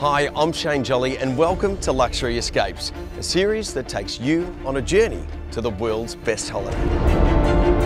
Hi, I'm Shane Jolley and welcome to Luxury Escapes, a series that takes you on a journey to the world's best holiday.